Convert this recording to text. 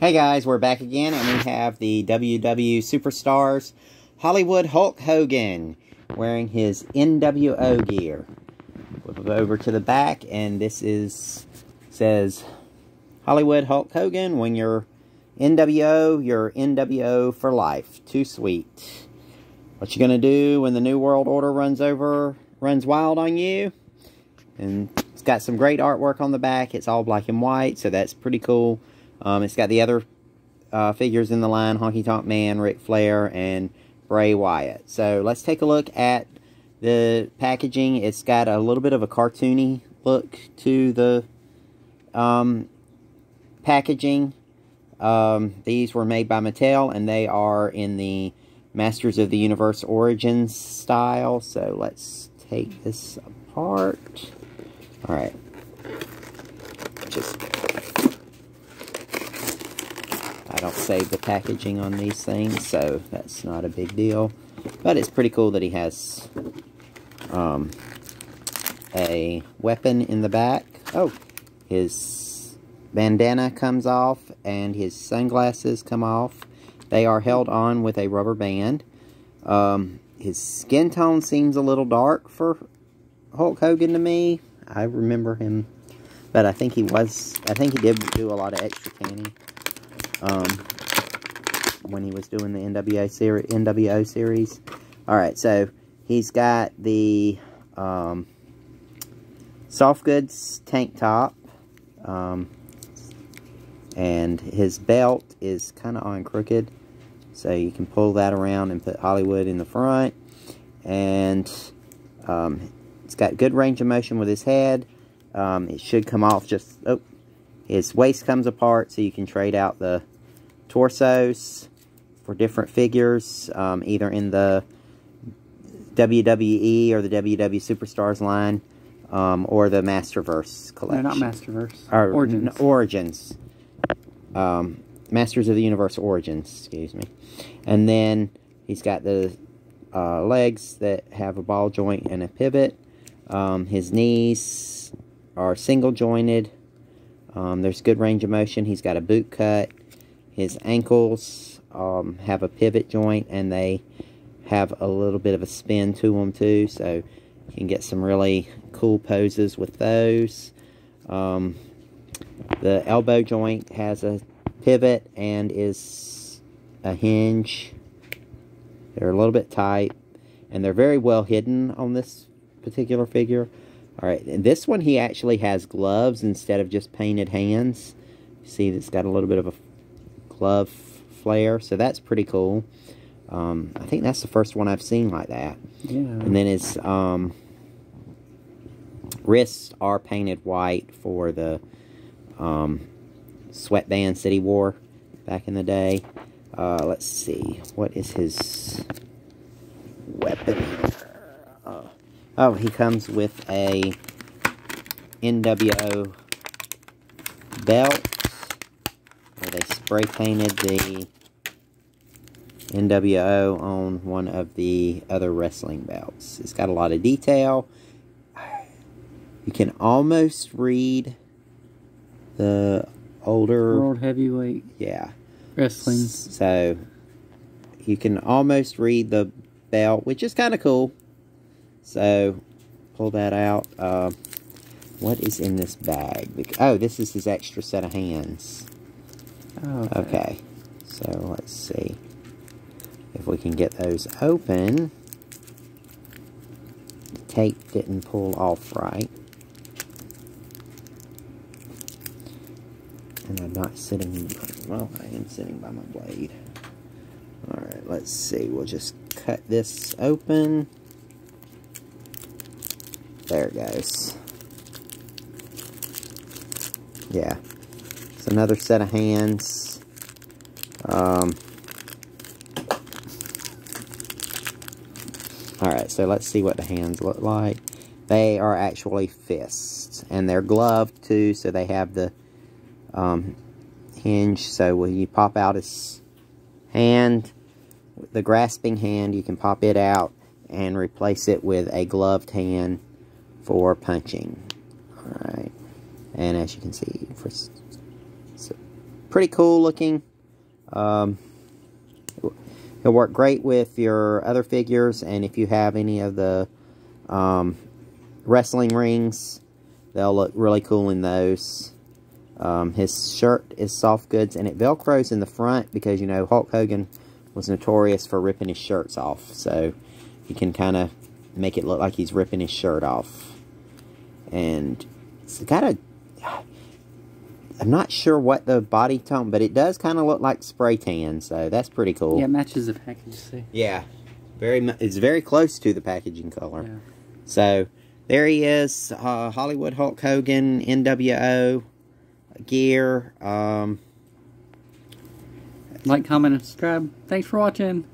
Hey guys, we're back again and we have the WW Superstars Hollywood Hulk Hogan wearing his NWO gear. Flip over to the back and this is says Hollywood Hulk Hogan when you're NWO, you're NWO for life. Too sweet. What you gonna do when the New World Order runs over, runs wild on you? And it's got some great artwork on the back. It's all black and white, so that's pretty cool. Um, it's got the other uh, figures in the line, Honky Tonk Man, Ric Flair, and Bray Wyatt. So let's take a look at the packaging. It's got a little bit of a cartoony look to the um, packaging. Um, these were made by Mattel, and they are in the Masters of the Universe Origins style. So let's take this apart. Alright. Just I don't save the packaging on these things, so that's not a big deal. But it's pretty cool that he has um, a weapon in the back. Oh, his bandana comes off and his sunglasses come off. They are held on with a rubber band. Um, his skin tone seems a little dark for Hulk Hogan to me. I remember him, but I think he was, I think he did do a lot of extra canning um, when he was doing the NWO, seri NWO series. Alright, so he's got the um, soft goods tank top. Um, and his belt is kind of on crooked. So you can pull that around and put Hollywood in the front. And um, it's got good range of motion with his head. Um, it should come off just... Oh, his waist comes apart so you can trade out the torsos for different figures, um, either in the WWE or the WW Superstars line, um, or the Masterverse collection. No, not Masterverse. Or, Origins. Origins. Um, Masters of the Universe Origins, excuse me. And then he's got the uh, legs that have a ball joint and a pivot. Um, his knees are single jointed. Um, there's good range of motion. He's got a boot cut. His ankles um, have a pivot joint and they have a little bit of a spin to them too. So you can get some really cool poses with those. Um, the elbow joint has a pivot and is a hinge. They're a little bit tight and they're very well hidden on this particular figure. Alright, this one he actually has gloves instead of just painted hands. See, it's got a little bit of a glove flare, so that's pretty cool. Um, I think that's the first one I've seen like that. Yeah. And then his um, wrists are painted white for the um, sweatband City War back in the day. Uh, let's see, what is his weapon? Uh, oh, he comes with a NWO belt where they spray painted the NWO on one of the other wrestling belts. It's got a lot of detail. You can almost read the older... World Heavyweight Yeah. Wrestling. So, you can almost read the belt, which is kind of cool. So, pull that out. Uh, what is in this bag? Oh, this is his extra set of hands. Okay. Okay, so let's see if we can get those open. The tape didn't pull off right. And I'm not sitting, well, I am sitting by my blade. Alright, let's see, we'll just cut this open. There it goes. Yeah. Another set of hands. Um, Alright, so let's see what the hands look like. They are actually fists. And they're gloved too, so they have the um, hinge. So when you pop out his hand, the grasping hand, you can pop it out and replace it with a gloved hand for punching. Alright. And as you can see, for pretty cool looking. Um, he'll work great with your other figures, and if you have any of the um, wrestling rings, they'll look really cool in those. Um, his shirt is soft goods, and it velcros in the front because, you know, Hulk Hogan was notorious for ripping his shirts off. So, you can kind of make it look like he's ripping his shirt off. And it's got a... I'm not sure what the body tone, but it does kind of look like spray tan, so that's pretty cool. Yeah, it matches the package, see? Yeah. Very, it's very close to the packaging color. Yeah. So, there he is, uh, Hollywood Hulk Hogan, NWO gear. Um, Like, comment, and subscribe. Thanks for watching.